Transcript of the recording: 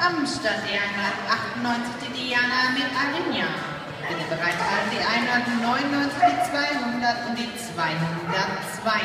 Darmstadt die 198 die Diana mit Alinja. Bitte bereithalten die 199, die 200 und die 202.